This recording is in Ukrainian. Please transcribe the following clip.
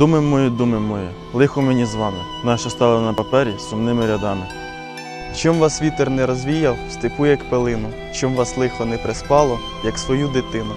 Думи мої, думи мої, лихо мені з вами, наше стало на папері сумними рядами. Чом вас вітер не розвіяв в степу, як пилину, чом вас лихо не приспало, як свою дитину.